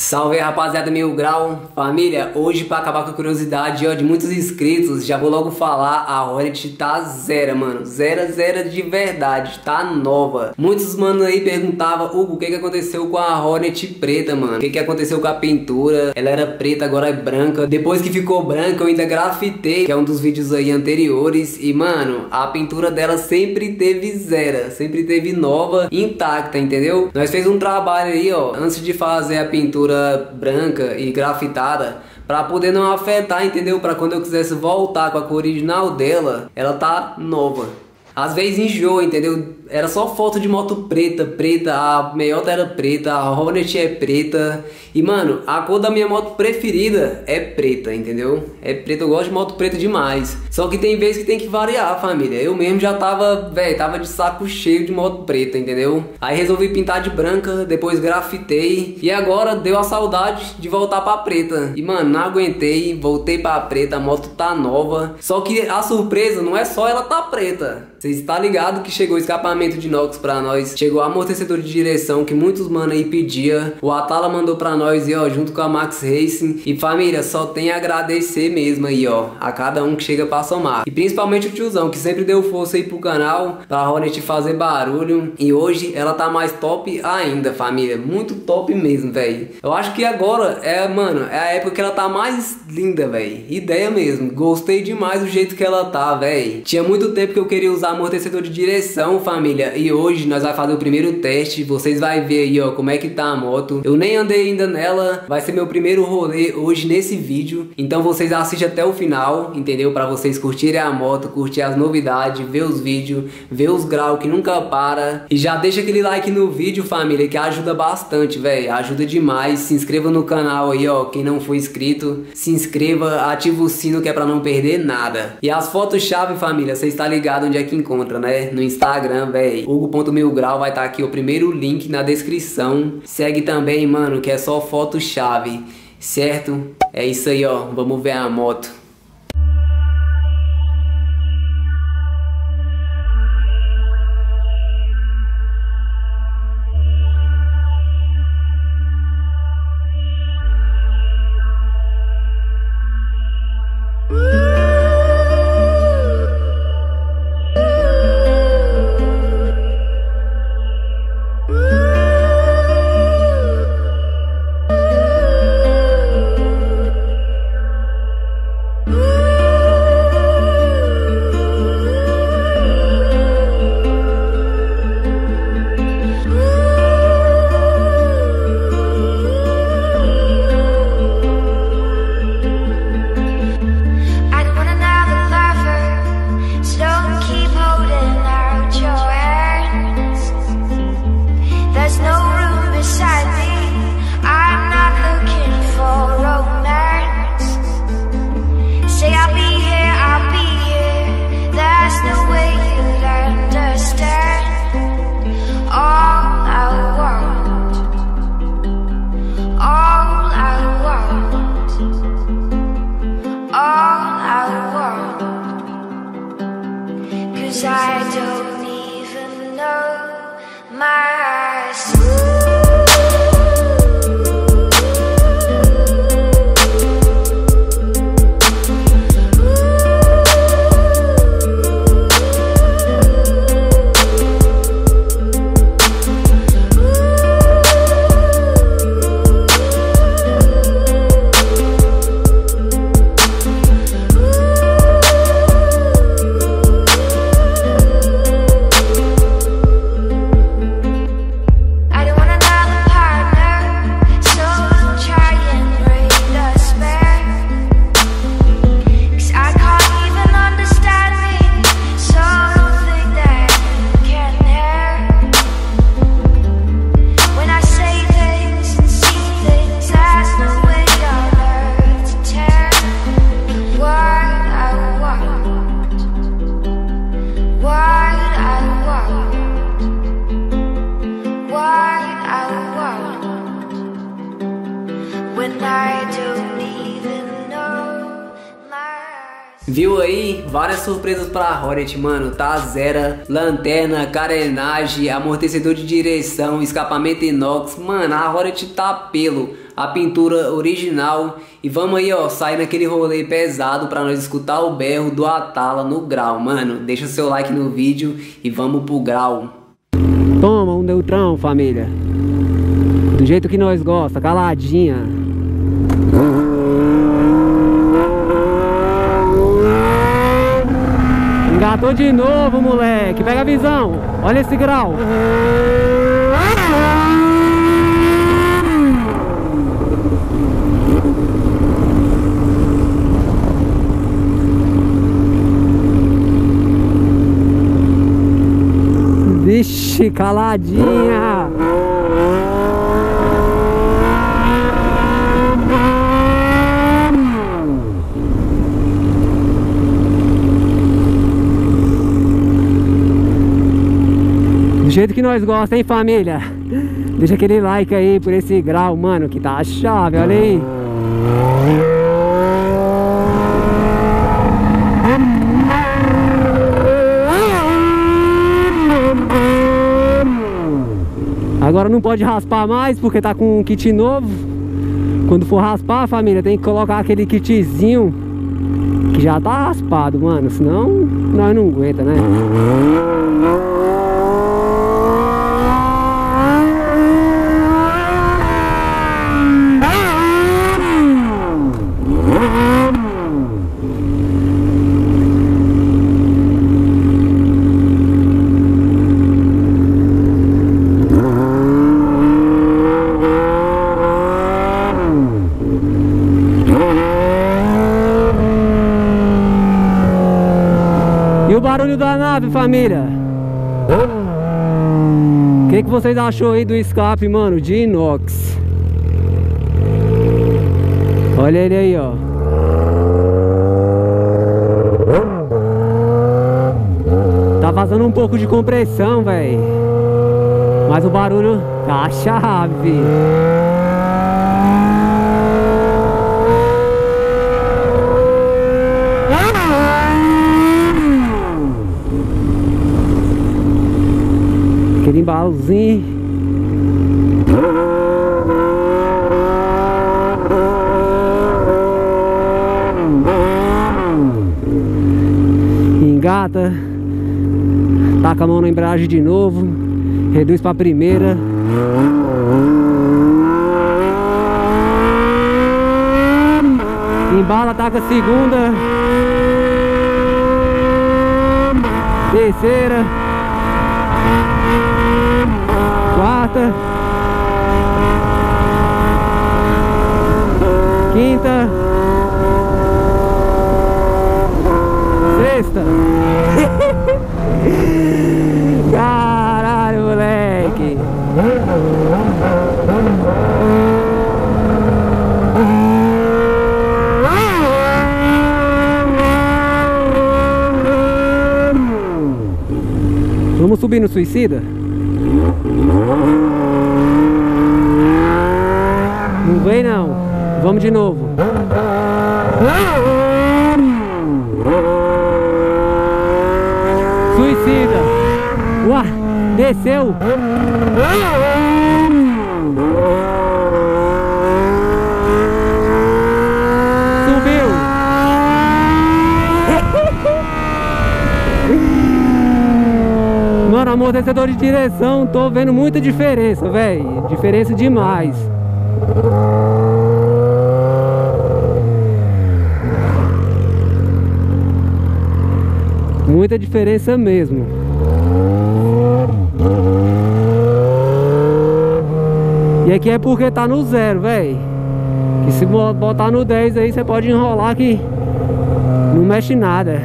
Salve rapaziada Mil Grau, família, hoje para acabar com a curiosidade ó, de muitos inscritos, já vou logo falar, a Hornet tá zero, mano, zero, zero de verdade, tá nova. Muitos mano aí perguntavam, Hugo, o que que aconteceu com a Hornet preta, mano? O que que aconteceu com a pintura? Ela era preta, agora é branca. Depois que ficou branca, eu ainda grafitei, que é um dos vídeos aí anteriores, e mano, a pintura dela sempre teve zero, sempre teve nova, intacta, entendeu? Nós fez um trabalho aí, ó, antes de fazer a pintura branca e grafitada para poder não afetar, entendeu? Para quando eu quisesse voltar com a cor original dela, ela tá nova. Às vezes enjoa, entendeu? Era só foto de moto preta, preta, a meiota era preta, a Hornet é preta. E mano, a cor da minha moto preferida é preta, entendeu? É preta, eu gosto de moto preta demais. Só que tem vezes que tem que variar, família. Eu mesmo já tava, velho, tava de saco cheio de moto preta, entendeu? Aí resolvi pintar de branca, depois grafitei. E agora deu a saudade de voltar pra preta. E mano, não aguentei, voltei pra preta, a moto tá nova. Só que a surpresa não é só ela tá preta. Vocês estão tá ligado que chegou escapamento de inox pra nós, chegou amortecedor de direção que muitos mano aí pedia. O Atala mandou pra nós e ó, junto com a Max Racing. E família, só tem a agradecer mesmo aí, ó, a cada um que chega pra somar. E principalmente o tiozão que sempre deu força aí pro canal, pra Hornet fazer barulho. E hoje ela tá mais top ainda, família, muito top mesmo, velho. Eu acho que agora é, mano, é a época que ela tá mais linda, velho. Ideia mesmo. Gostei demais do jeito que ela tá, velho. Tinha muito tempo que eu queria usar amortecedor de direção, família. E hoje nós vamos fazer o primeiro teste. Vocês vão ver aí, ó, como é que tá a moto. Eu nem andei ainda nela. Vai ser meu primeiro rolê hoje nesse vídeo. Então vocês assistem até o final, entendeu? Para vocês curtirem a moto, curtir as novidades, ver os vídeos, ver os graus que nunca para. E já deixa aquele like no vídeo, família, que ajuda bastante, velho. Ajuda demais. Se inscreva no canal aí, ó. Quem não for inscrito, se inscreva, ativa o sino que é para não perder nada. E as fotos-chave, família, vocês está ligado onde é que encontra, né? No Instagram, velho. Hugo.milgrau vai estar tá aqui o primeiro link na descrição. Segue também, mano, que é só foto-chave, certo? É isso aí, ó. Vamos ver a moto. I don't even know my Viu aí? Várias surpresas pra Hornet, mano. Tá zero, lanterna, carenagem, amortecedor de direção, escapamento inox. Mano, a Hornet tá pelo. a pintura original. E vamos aí, ó, sair naquele rolê pesado para nós escutar o berro do Atala no grau. Mano, deixa seu like no vídeo e vamos pro grau. Toma um neutrão, família. Do jeito que nós gosta, caladinha. Engatou de novo, moleque. Pega a visão. Olha esse grau. Vixe, caladinha. Do jeito que nós gostamos, hein, família? Deixa aquele like aí por esse grau, mano, que tá a chave, olha aí. Agora não pode raspar mais porque tá com um kit novo. Quando for raspar, família, tem que colocar aquele kitzinho que já tá raspado, mano. Senão nós não aguenta, né? O barulho da nave, família? O que, que vocês achou aí do escape, mano, de inox? Olha ele aí, ó. Tá vazando um pouco de compressão, velho. Mas o barulho tá chave. Aquele embalozinho. Engata. Taca a mão na embreagem de novo. Reduz pra primeira. Embala, taca a segunda. Terceira. No suicida? Não vem não. Vamos de novo. Suicida. Uá, desceu. Mano, amortecedor de direção, tô vendo muita diferença, velho. Diferença demais. Muita diferença mesmo. E aqui é porque tá no zero, velho. Que se bo- botar no 10 aí, você pode enrolar que não mexe nada.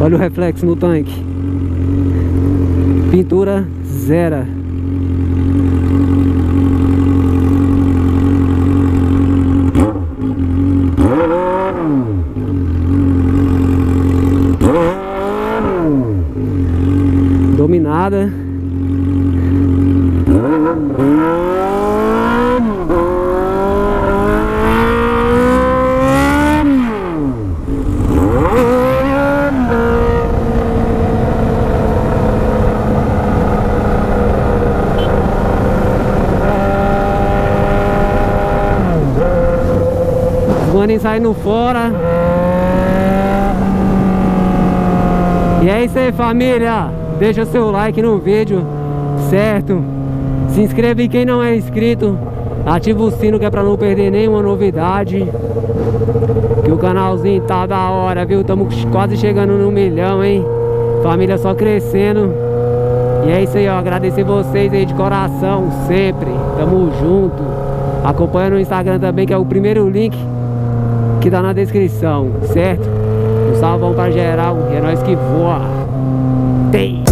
Olha reflexo no tanque. Pintura zero. Dominada. Quando saindo fora. E é isso aí família. Deixa seu like no vídeo, certo? Se inscreve quem não é inscrito. Ativa o sino que é pra não perder nenhuma novidade. Que o canalzinho tá da hora, viu? Estamos quase chegando no milhão, hein? Família só crescendo. E é isso aí, ó. Agradecer vocês aí de coração, sempre. Tamo junto. Acompanha no Instagram também, que é o primeiro link que tá na descrição, certo? Um salvão pra geral. É nóis que voa. Tem!